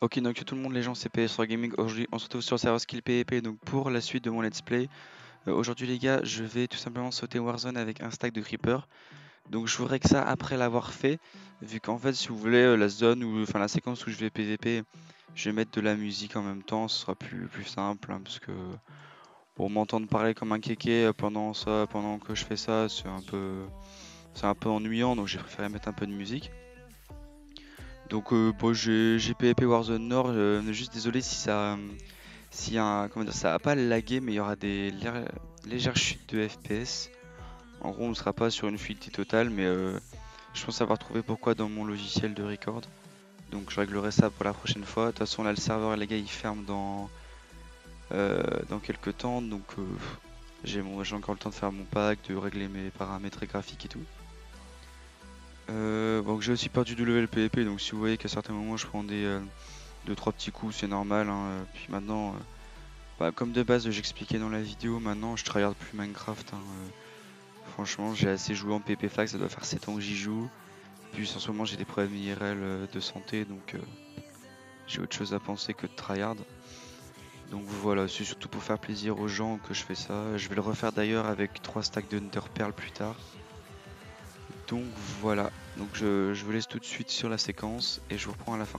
Ok donc tout le monde les gens c'est PS3 Gaming, aujourd'hui on se retrouve sur le serveur Skill PvP donc pour la suite de mon let's play. Euh, Aujourd'hui les gars je vais tout simplement sauter Warzone avec un stack de creeper Donc je voudrais que ça après l'avoir fait Vu qu'en fait si vous voulez euh, la zone ou enfin la séquence où je vais PvP Je vais mettre de la musique en même temps, ce sera plus, plus simple hein, Parce que pour m'entendre parler comme un kéké euh, pendant ça, pendant que je fais ça c'est un peu ennuyant donc j'ai préféré mettre un peu de musique donc euh, bon, j'ai PvP Warzone Nord, euh, juste désolé si ça si va pas laguer mais il y aura des légères chutes de FPS. En gros on ne sera pas sur une fluidité totale mais euh, je pense avoir trouvé pourquoi dans mon logiciel de record. Donc je réglerai ça pour la prochaine fois. De toute façon là le serveur les gars il ferme dans, dans quelques temps donc j'ai encore le temps de faire mon pack, de régler mes paramètres graphiques et tout. Euh, bon, j'ai aussi perdu du level PvP, donc si vous voyez qu'à certains moments je prends des 2-3 euh, petits coups, c'est normal. Hein, euh, puis maintenant, bah, comme de base j'expliquais dans la vidéo, maintenant je tryhard plus Minecraft. Hein, franchement, j'ai assez joué en PvP Fac, ça doit faire 7 ans que j'y joue. Puis en ce moment j'ai des problèmes IRL de santé, donc j'ai autre chose à penser que de tryhard. Donc voilà, c'est surtout pour faire plaisir aux gens que je fais ça. Je vais le refaire d'ailleurs avec 3 stacks de Pearl plus tard. Donc voilà, je, je vous laisse tout de suite sur la séquence et je vous reprends à la fin.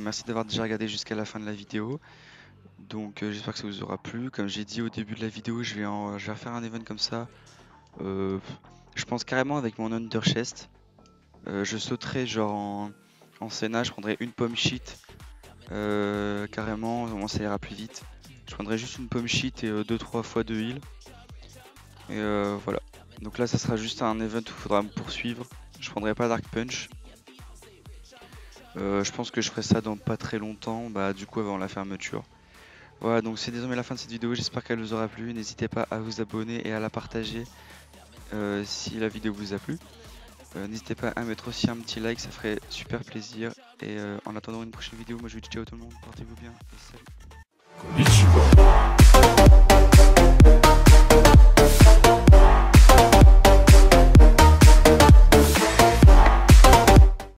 Merci d'avoir déjà regardé jusqu'à la fin de la vidéo. Donc euh, j'espère que ça vous aura plu. Comme j'ai dit au début de la vidéo, je vais, en, je vais faire un event comme ça. Euh, je pense carrément avec mon Under Chest. je sauterai genre en, en je prendrai une pomme sheet. carrément, ça ira plus vite. Je prendrai juste une pomme sheet et 2-3 fois de heal. Et voilà. Donc là, ça sera juste un event où il faudra me poursuivre. Je prendrai pas Dark Punch. Euh, je pense que je ferai ça dans pas très longtemps, bah, du coup avant la fermeture. Voilà, donc c'est désormais la fin de cette vidéo, j'espère qu'elle vous aura plu. N'hésitez pas à vous abonner et à la partager euh, si la vidéo vous a plu. Euh, n'hésitez pas à mettre aussi un petit like, ça ferait super plaisir. Et en attendant une prochaine vidéo, moi je vous dis ciao tout le monde, portez-vous bien et salut.